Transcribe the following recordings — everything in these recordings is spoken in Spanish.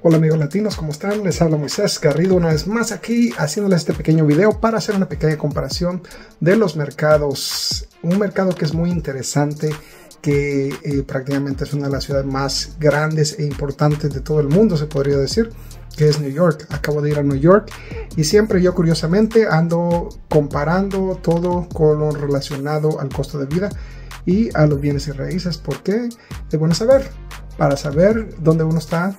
Hola amigos latinos, ¿cómo están? Les habla Moisés Garrido una vez más aquí haciéndoles este pequeño video para hacer una pequeña comparación de los mercados. Un mercado que es muy interesante, que eh, prácticamente es una de las ciudades más grandes e importantes de todo el mundo, se podría decir, que es New York. Acabo de ir a New York y siempre yo curiosamente ando comparando todo con lo relacionado al costo de vida y a los bienes y raíces. ¿Por qué? Es bueno saber, para saber dónde uno está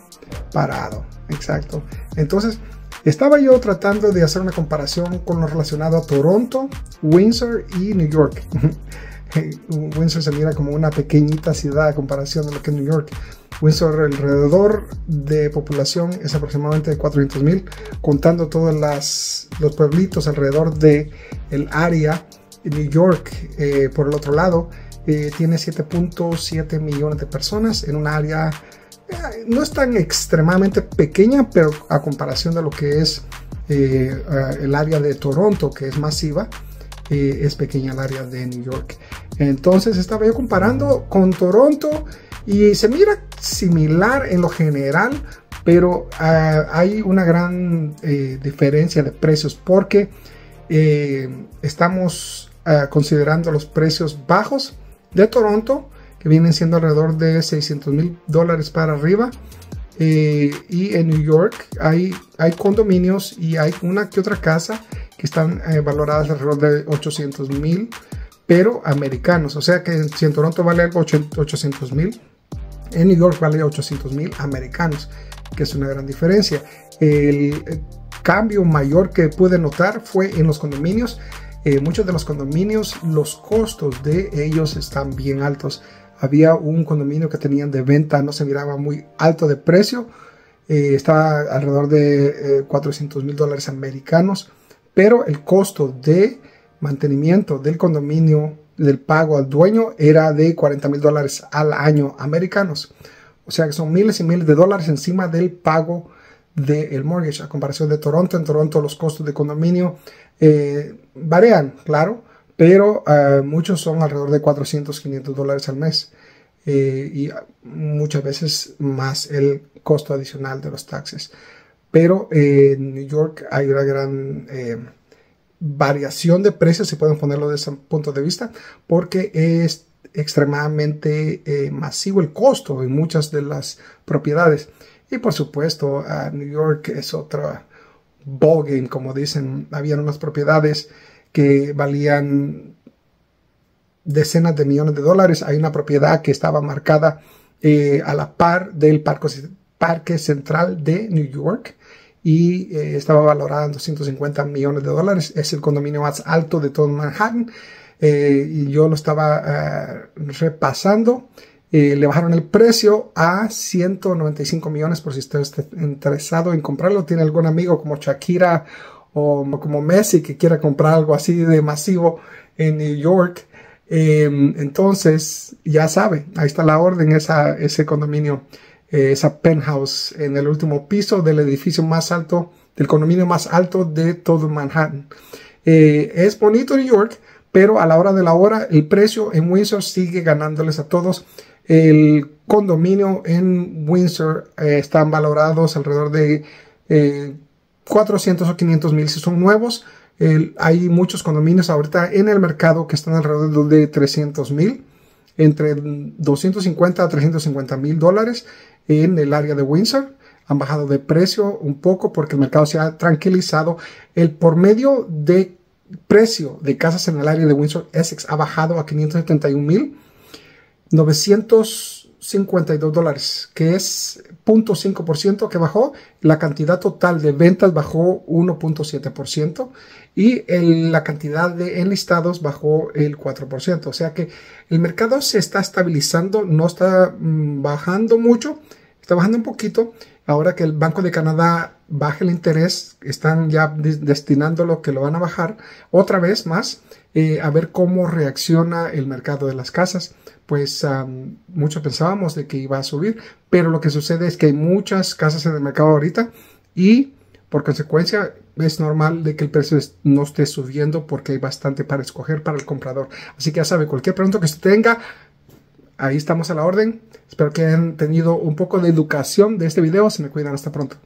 parado. Exacto. Entonces, estaba yo tratando de hacer una comparación con lo relacionado a Toronto, Windsor y New York. Windsor se mira como una pequeñita ciudad a comparación de lo que es New York. Windsor alrededor de población es aproximadamente de 400 mil, contando todos los pueblitos alrededor de el área. New York, eh, por el otro lado, eh, tiene 7.7 millones de personas en un área no es tan extremadamente pequeña, pero a comparación de lo que es eh, el área de Toronto, que es masiva, eh, es pequeña el área de New York. Entonces estaba yo comparando con Toronto y se mira similar en lo general, pero ah, hay una gran eh, diferencia de precios porque estamos ah, considerando los precios bajos de Toronto que vienen siendo alrededor de 600 mil dólares para arriba. Eh, y en New York hay, hay condominios y hay una que otra casa que están eh, valoradas alrededor de 800 mil, pero americanos. O sea que si en Toronto vale algo 800 mil, en New York vale 800 mil americanos, que es una gran diferencia. El cambio mayor que pude notar fue en los condominios. Eh, muchos de los condominios, los costos de ellos están bien altos había un condominio que tenían de venta, no se miraba muy alto de precio, eh, estaba alrededor de 400 eh, mil dólares americanos, pero el costo de mantenimiento del condominio, del pago al dueño, era de 40 mil dólares al año americanos. O sea que son miles y miles de dólares encima del pago del mortgage. A comparación de Toronto, en Toronto los costos de condominio eh, varían, claro, pero uh, muchos son alrededor de 400, 500 dólares al mes eh, y muchas veces más el costo adicional de los taxes. Pero eh, en New York hay una gran eh, variación de precios, si pueden ponerlo desde ese punto de vista, porque es extremadamente masivo el costo en muchas de las propiedades. Y por supuesto, New York es otra ballgame, como dicen, habían unas propiedades que valían decenas de millones de dólares. Hay una propiedad que estaba marcada eh, a la par del Parque Central de New York y eh, estaba valorada en 250 millones de dólares. Es el condominio más alto de todo Manhattan. Eh, y yo lo estaba repasando. le bajaron el precio a 195 millones por si usted está interesado en comprarlo. Tiene algún amigo como Shakira o como Messi que quiera comprar algo así de masivo en New York, em, entonces ya sabe, ahí está la orden, ese condominio, eh, esa penthouse en el último piso del edificio más alto, del condominio más alto de todo Manhattan. Eh, es bonito New York, pero a la hora de la hora el precio en Windsor sigue ganándoles a todos. El condominio en Windsor eh, están valorados alrededor de 400 o 500 mil si son nuevos. hay muchos condominios ahorita en el mercado que están alrededor de 300 mil, entre 250 a 350 mil dólares en el área de Windsor. Han bajado de precio un poco porque el mercado se ha tranquilizado. El por medio de precio de casas en el área de Windsor Essex ha bajado a 571 mil 900 52 dólares, que es 0.5% que bajó. La cantidad total de ventas bajó 1.7% y la cantidad de enlistados bajó el 4%. O sea que el mercado se está estabilizando, no está mm, bajando mucho, está bajando un poquito. Ahora que el Banco de Canadá baje el interés, están ya destinando lo que lo van a bajar otra vez más, eh, a ver cómo reacciona el mercado de las casas pues muchos pensábamos de que iba a subir, pero lo que sucede es que hay muchas casas en el mercado ahorita y por consecuencia es normal de que el precio no esté subiendo porque hay bastante para escoger para el comprador. Así que ya sabe, cualquier pregunta que usted tenga, ahí estamos a la orden. Espero que hayan tenido un poco de educación de este video. Se me cuidan hasta pronto.